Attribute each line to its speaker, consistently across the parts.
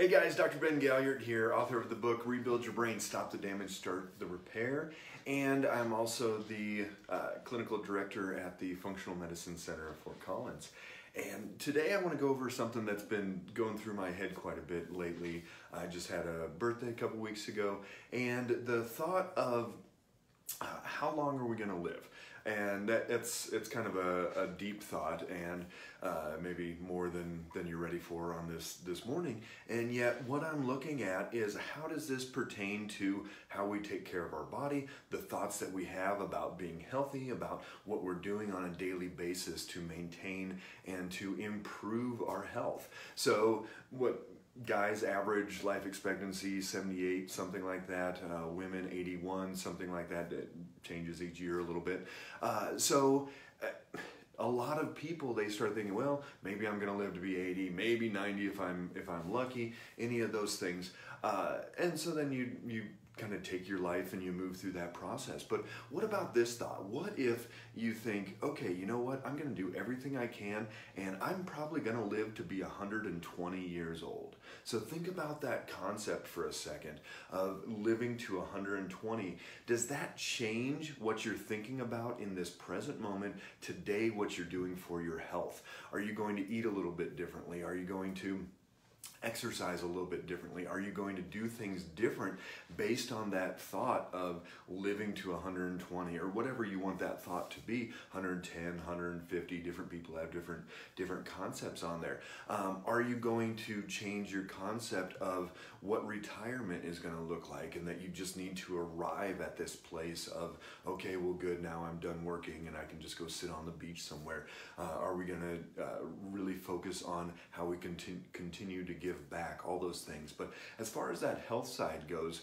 Speaker 1: Hey guys, Dr. Ben Galliard here, author of the book Rebuild Your Brain, Stop the Damage, Start the Repair. And I'm also the uh, clinical director at the Functional Medicine Center of Fort Collins. And today I want to go over something that's been going through my head quite a bit lately. I just had a birthday a couple weeks ago, and the thought of uh, how long are we going to live? and that, it's it's kind of a, a deep thought and uh, maybe more than than you're ready for on this this morning and yet what I'm looking at is how does this pertain to how we take care of our body the thoughts that we have about being healthy about what we're doing on a daily basis to maintain and to improve our health so what guys average life expectancy 78 something like that uh, women 81 something like that it changes each year a little bit. Uh, so uh, a lot of people they start thinking well maybe i'm going to live to be 80 maybe 90 if i'm if i'm lucky any of those things. Uh, and so then you you kind of take your life and you move through that process. But what about this thought? What if you think, okay, you know what? I'm going to do everything I can and I'm probably going to live to be 120 years old. So think about that concept for a second of living to 120. Does that change what you're thinking about in this present moment, today, what you're doing for your health? Are you going to eat a little bit differently? Are you going to exercise a little bit differently? Are you going to do things different based on that thought of living to 120 or whatever you want that thought to be? 110, 150, different people have different different concepts on there. Um, are you going to change your concept of what retirement is going to look like and that you just need to arrive at this place of, okay, well, good, now I'm done working and I can just go sit on the beach somewhere? Uh, are we going to uh, really focus on how we continue, continue to give give back, all those things. But as far as that health side goes,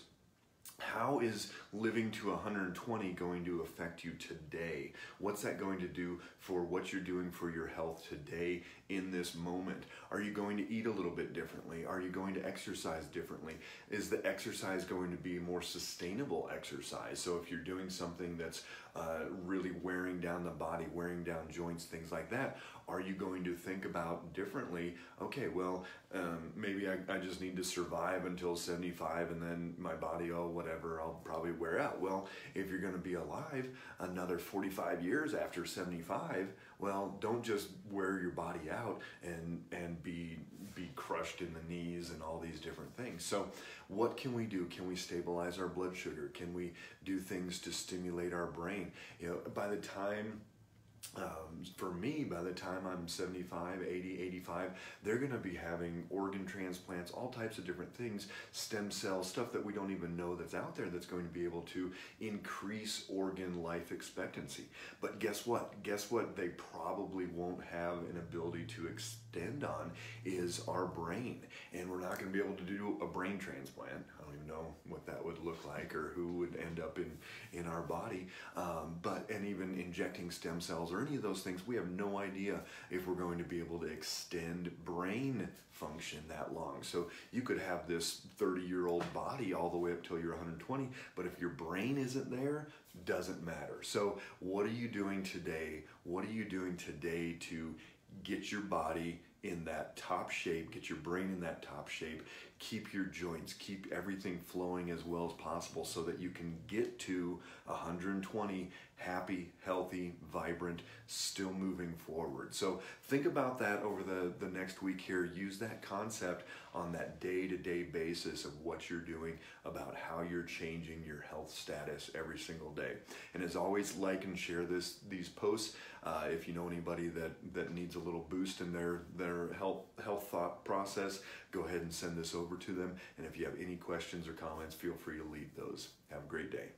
Speaker 1: how is living to 120 going to affect you today? What's that going to do for what you're doing for your health today in this moment? Are you going to eat a little bit differently? Are you going to exercise differently? Is the exercise going to be more sustainable exercise? So if you're doing something that's uh, really wearing down the body, wearing down joints, things like that, are you going to think about differently? Okay, well, um, maybe I, I just need to survive until 75 and then my body, oh, whatever, I'll probably wear out. Well, if you're going to be alive another 45 years after 75, well, don't just wear your body out and, and be, be crushed in the knees and all these different things. So what can we do? Can we stabilize our blood sugar? Can we do things to stimulate our brain? You know, by the time um, for me, by the time I'm 75, 80, 85, they're going to be having organ transplants, all types of different things, stem cells, stuff that we don't even know that's out there that's going to be able to increase organ life expectancy. But guess what? Guess what they probably won't have an ability to extend on is our brain. And we're not going to be able to do a brain transplant. I don't even know what that would look like or who would end up in, in our body. Um, but, and even injecting stem cells or any of those things, we have no idea if we're going to be able to extend brain function that long. So you could have this 30 year old body all the way up till you're 120, but if your brain isn't there, doesn't matter. So what are you doing today? What are you doing today to get your body in that top shape, get your brain in that top shape, keep your joints, keep everything flowing as well as possible so that you can get to 120 happy, healthy, vibrant, still moving forward. So think about that over the, the next week here. Use that concept on that day-to-day -day basis of what you're doing about how you're changing your health status every single day. And as always, like and share this these posts. Uh, if you know anybody that, that needs a little boost in their, their health, health thought process, go ahead and send this over to them. And if you have any questions or comments, feel free to leave those. Have a great day.